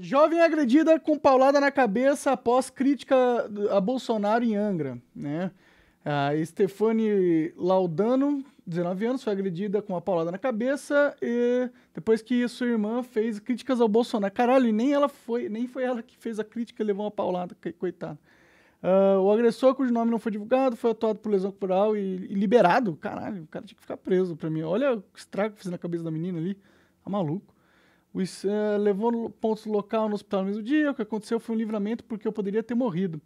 Jovem agredida com paulada na cabeça após crítica a Bolsonaro em Angra, né? A Stefane Laudano, 19 anos, foi agredida com uma paulada na cabeça e depois que sua irmã fez críticas ao Bolsonaro. Caralho, nem ela foi, nem foi ela que fez a crítica e levou uma paulada, coitado. Uh, o agressor, cujo nome não foi divulgado, foi atuado por lesão corporal e, e, liberado. Caralho, o cara tinha que ficar preso pra mim. Olha o estrago que fiz na cabeça da menina ali. Tá maluco. O, uh, levou pontos local no hospital no mesmo dia. O que aconteceu foi um livramento porque eu poderia ter morrido.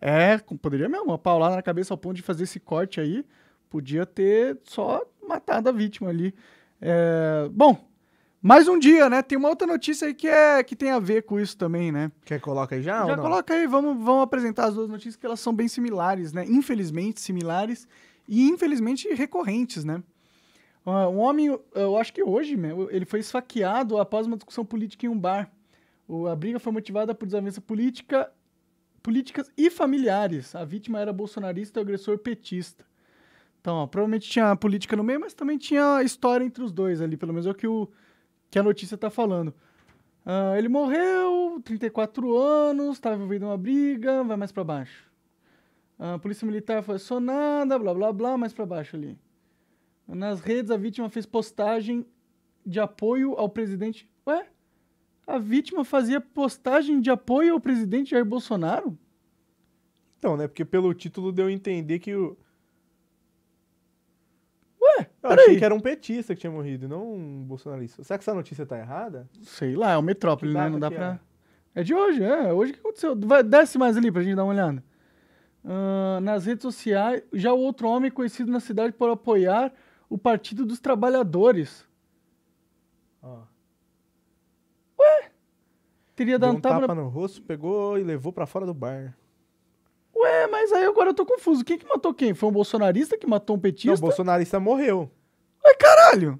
É, poderia mesmo. Uma paulada na cabeça ao ponto de fazer esse corte aí. Podia ter só matado a vítima ali. É, bom, mais um dia, né? Tem uma outra notícia aí que, é, que tem a ver com isso também, né? Quer que coloca aí já? Já coloca aí, vamos, vamos apresentar as duas notícias que elas são bem similares, né? Infelizmente similares e infelizmente recorrentes, né? Um homem, eu acho que hoje, ele foi esfaqueado após uma discussão política em um bar. A briga foi motivada por desavença política, políticas e familiares. A vítima era bolsonarista e o agressor petista. Então, ó, provavelmente tinha política no meio, mas também tinha história entre os dois ali, pelo menos é o que o, que a notícia está falando. Uh, ele morreu, 34 anos, estava envolvido em uma briga, vai mais para baixo. A uh, polícia militar foi acionada, blá blá blá, mais para baixo ali. Nas redes, a vítima fez postagem de apoio ao presidente. Ué? A vítima fazia postagem de apoio ao presidente Jair Bolsonaro? Então, né? Porque pelo título deu a entender que o, Ué, eu achei que era um petista que tinha morrido, não um bolsonarista. Será que essa notícia tá errada? Sei lá, é o Metrópole, né? Não dá pra. É? é? de hoje, é. Hoje que aconteceu. Vai, desce mais ali pra gente dar uma olhada. Uh, nas redes sociais, já o outro homem conhecido na cidade por apoiar o Partido dos Trabalhadores. Ó. Ué? Teria dado um tapa na... no rosto, pegou e levou para fora do bar. Ué, mas aí agora eu tô confuso. Quem que matou quem? Foi um bolsonarista que matou um petista? Não, o bolsonarista morreu. Ué, caralho!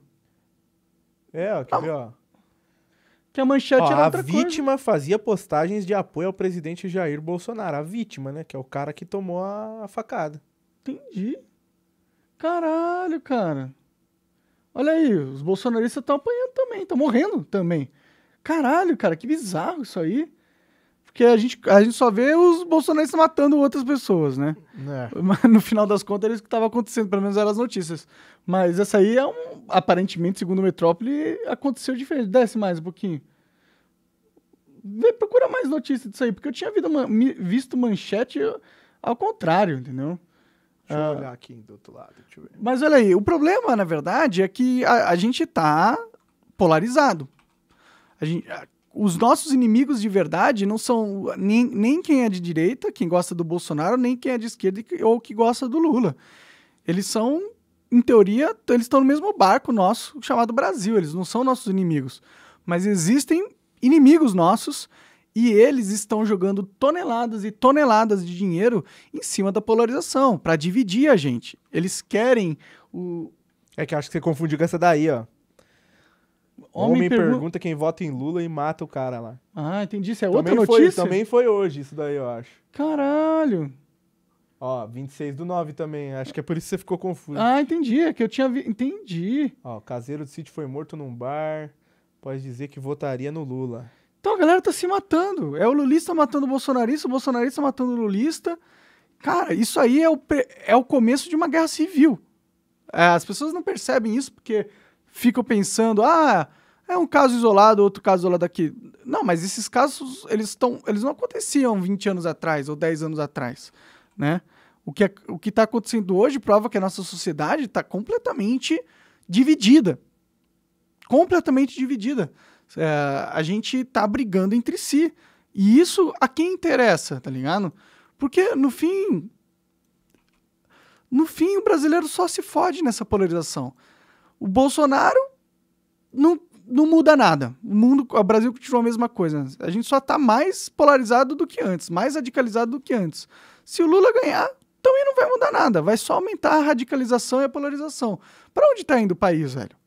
É, ó, quer ah, ver, ó. Que a manchete ó, era outra A vítima coisa. fazia postagens de apoio ao presidente Jair Bolsonaro. A vítima, né? Que é o cara que tomou a facada. Entendi. Caralho, cara. Olha aí, os bolsonaristas estão apanhando também, estão morrendo também. Caralho, cara, que bizarro isso aí. Porque a gente, a gente só vê os bolsonaristas matando outras pessoas, né? É. Mas no final das contas era isso que estava acontecendo, pelo menos eram as notícias. Mas essa aí é um. Aparentemente, segundo o Metrópole, aconteceu diferente. Desce mais um pouquinho. Vê, procura mais notícias disso aí, porque eu tinha visto manchete ao contrário, entendeu? Deixa eu ah, olhar aqui do outro lado. Mas olha aí, o problema, na verdade, é que a, a gente tá polarizado. A gente, os nossos inimigos de verdade não são nem, nem quem é de direita, quem gosta do Bolsonaro, nem quem é de esquerda ou que gosta do Lula. Eles são, em teoria, eles estão no mesmo barco nosso chamado Brasil. Eles não são nossos inimigos. Mas existem inimigos nossos e eles estão jogando toneladas e toneladas de dinheiro em cima da polarização para dividir a gente. Eles querem o. É que acho que você confundiu com essa daí, ó. Homem, Homem pergu... pergunta quem vota em Lula e mata o cara lá. Ah, entendi. Isso é outra também notícia? Foi, também foi hoje isso daí, eu acho. Caralho. Ó, 26 do 9 também. Acho que é por isso que você ficou confuso. Ah, entendi. É que eu tinha... Vi... Entendi. Ó, caseiro do sítio foi morto num bar. Pode dizer que votaria no Lula. Então a galera tá se matando. É o lulista matando o bolsonarista, o bolsonarista matando o lulista. Cara, isso aí é o, é o começo de uma guerra civil. É, as pessoas não percebem isso porque ficam pensando, ah, é um caso isolado, outro caso isolado aqui. Não, mas esses casos, eles, estão, eles não aconteciam 20 anos atrás ou 10 anos atrás, né? O que é, o está acontecendo hoje prova que a nossa sociedade está completamente dividida. Completamente dividida. É, a gente está brigando entre si. E isso a quem interessa, tá ligado? Porque, no fim... No fim, o brasileiro só se fode nessa polarização. O Bolsonaro não, não muda nada. O mundo, o Brasil continua a mesma coisa. A gente só está mais polarizado do que antes, mais radicalizado do que antes. Se o Lula ganhar, também não vai mudar nada. Vai só aumentar a radicalização e a polarização. Para onde está indo o país, velho?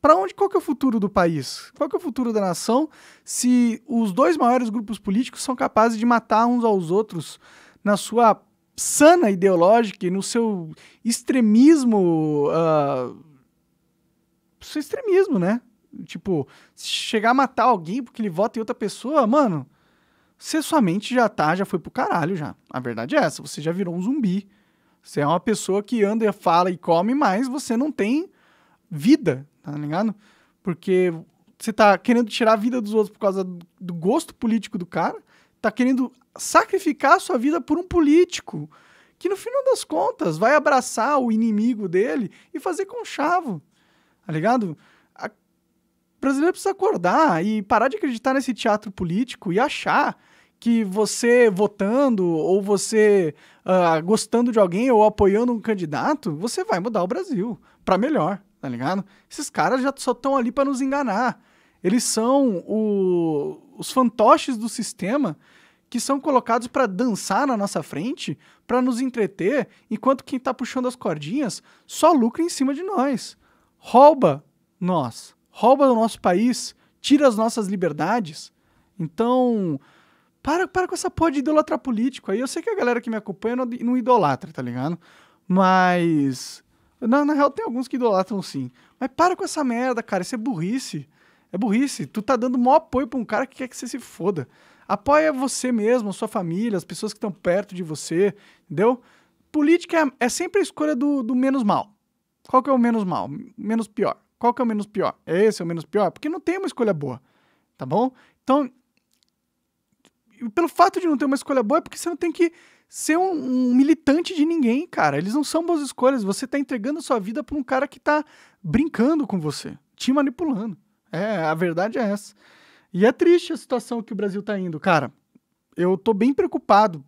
Para onde? Qual que é o futuro do país? Qual que é o futuro da nação se os dois maiores grupos políticos são capazes de matar uns aos outros na sua sana ideológica e no seu extremismo uh, seu extremismo, né? Tipo, chegar a matar alguém porque ele vota em outra pessoa, mano, você sua mente já tá, já foi pro caralho já. A verdade é essa, você já virou um zumbi. Você é uma pessoa que anda, fala e come, mas você não tem vida, tá ligado? Porque você tá querendo tirar a vida dos outros por causa do gosto político do cara, tá querendo sacrificar a sua vida por um político que no final das contas vai abraçar o inimigo dele e fazer conchavo, tá ligado? A... O brasileiro precisa acordar e parar de acreditar nesse teatro político e achar que você votando ou você uh, gostando de alguém ou apoiando um candidato, você vai mudar o Brasil para melhor, tá ligado? Esses caras já só estão ali para nos enganar. Eles são o, os fantoches do sistema que são colocados para dançar na nossa frente, para nos entreter, enquanto quem está puxando as cordinhas só lucra em cima de nós. Rouba nós, rouba o nosso país, tira as nossas liberdades. Então, para, para com essa porra de idolatrar político. Aí eu sei que a galera que me acompanha não, não idolatra, tá ligado? Mas. Na, na real, tem alguns que idolatram sim. Mas para com essa merda, cara. Isso é burrice. É burrice. Tu tá dando maior apoio pra um cara que quer que você se foda. Apoia você mesmo, sua família, as pessoas que estão perto de você, entendeu? Política é, é, sempre a escolha do, do menos mal. Qual que é o menos mal? Menos pior. Qual que é o menos pior? É esse é o menos pior? Porque não tem uma escolha boa, tá bom? Então, pelo fato de não ter uma escolha boa, é porque você não tem que ser um, um, militante de ninguém, cara. Eles não são boas escolhas. Você tá entregando a sua vida pra um cara que tá brincando com você, te manipulando. É, a verdade é essa. E é triste a situação que o Brasil tá indo, cara. Eu tô bem preocupado,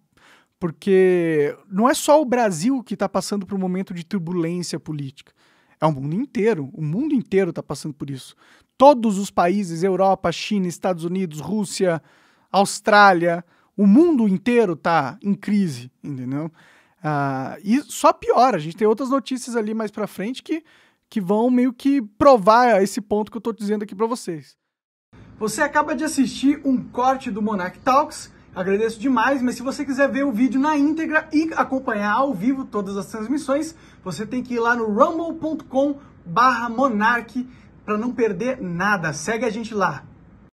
porque não é só o Brasil que tá passando por um momento de turbulência política. É o mundo inteiro. O mundo inteiro tá passando por isso. Todos os países, Europa, China, Estados Unidos, Rússia, Austrália, o mundo inteiro tá em crise, entendeu? Uh, e só piora. A gente tem outras notícias ali mais para frente que, que vão meio que provar esse ponto que eu tô dizendo aqui para vocês. Você acaba de assistir um corte do Monarch Talks. Agradeço demais, mas se você quiser ver o vídeo na íntegra e acompanhar ao vivo todas as transmissões, você tem que ir lá no rumble.com/monarch para não perder nada. Segue a gente lá.